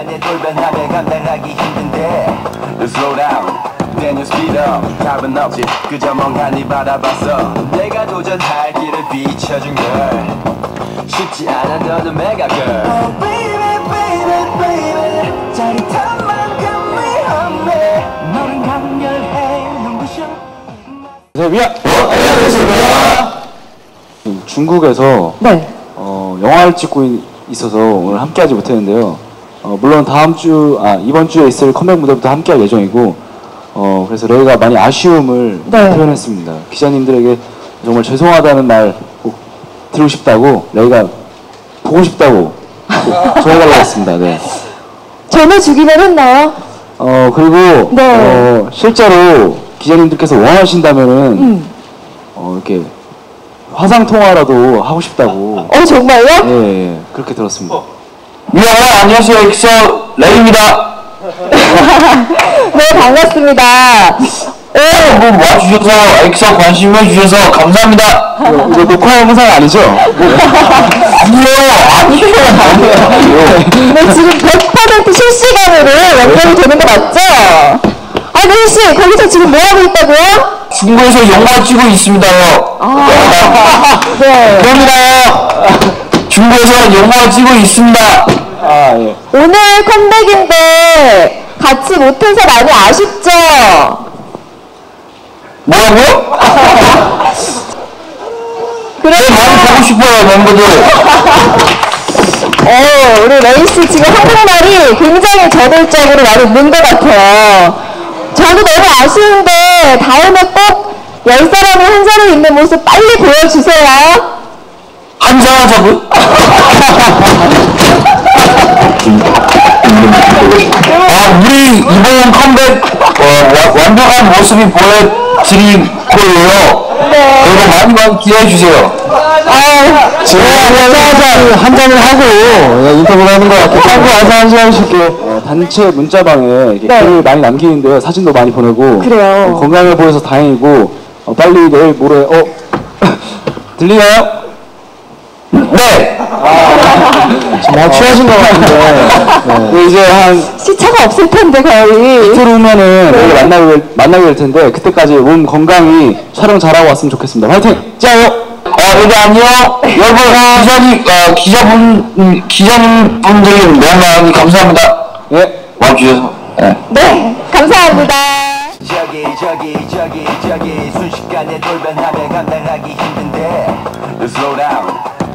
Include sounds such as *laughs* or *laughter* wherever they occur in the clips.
순식간에 돌변하며 감당하기 힘든데. Slow down, then you speed up. 답은 없지. 그저 멍하니 바라봤어. 내가 도전할 길을 비춰준 걸. 쉽지 않아 너는 메가 girl. Oh baby baby baby. 짜릿한 만큼 위험해 너는 강렬해 눈부셔. 안녕하세요. 지금 중국에서 네. 어, 영화를 찍고 있- 있어서 오늘 함께하지 못했는데요. 어, 물론 다음 주, 아 이번 주에 있을 컴백 무대부터 함께 할 예정이고, 어, 그래서 레이가 많이 아쉬움을 네. 표현했습니다. 기자님들에게 정말 죄송하다는 말 꼭 드리고 싶다고 레이가 보고 싶다고 꼭 *laughs* 전해달라고 했습니다. 네. 전해주기는 했나요? 어 그리고 네. 어, 실제로 기자님들께서 원하신다면은 음. 어, 이렇게 화상 통화라도 하고 싶다고 어, 정말요? 예, 예 그렇게 들었습니다. 네, 안녕하세요. 엑소 레이입니다. *laughs* 네, 반갑습니다. 오, 한번 와주셔서 엑소 관심해 주셔서 감사합니다. 이거 녹화 영상 아니죠? 아니요, 아니요. 네, 지금 100% 실시간으로 연결이 되는 거 맞죠? 아, 네, 씨, 거기서 지금 뭐 하고 있다고요? 중국에서 영화 찍고 있습니다요. 아, *laughs* 네. 그럽니다. 영화 찍고 있습니다. 아 예. 오늘 컴백인데 같이 못해서 많이 아쉽죠? 뭐라고요? *laughs* 그래, 네, 많이 보고 싶어요, 멤버들. *laughs* 어, 우리 레이씨 지금 한국말이 굉장히 저돌적으로 많이 는것 같아요. 저도 너무 아쉬운데 다음에 꼭 열 사람이 한 자리에 있는 모습 빨리 보여주세요. 하자고요? *laughs* 아, 우리 이번 컴백 어, 와- 완벽한 모습이 보여드릴 거예요. 네. 여러분 많이 많이 기대해 주세요. 아, 제가 항상 한 잔을 하고 예, 인터뷰를 하는 것 같아요. 하고 와서 한 이렇게 어, 단체 문자방에 이렇게 네. 글을 많이 남기는데요. 사진도 많이 보내고 그래요. 어, 건강해 보여서 다행이고 어, 빨리 내일 모레 어 *laughs* 들리나요? 네. 지금 막 취하신 것 같은데 네, 이제 한 시차가 없을 텐데 거의. 이틀 후면은 우리 만나게, 만나게 될 텐데 그때까지 몸 건강히 촬영 잘하고 왔으면 좋겠습니다. 화이팅! 짜요! 어, 여기 안녕. 여러분, 기자님, 어, 기자분, 음, 기자분들 너무 많이 감사합니다. 예. 와주셔서. 네. 네, 감사합니다. 저기 저기 저기 저기 순식간에 돌변하며 감당하기 힘든데 Slow down,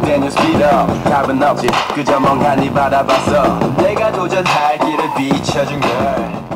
you speed up 답은 없지. 그저 멍하니 바라봤어. 내가 도전할 길을 비춰준 걸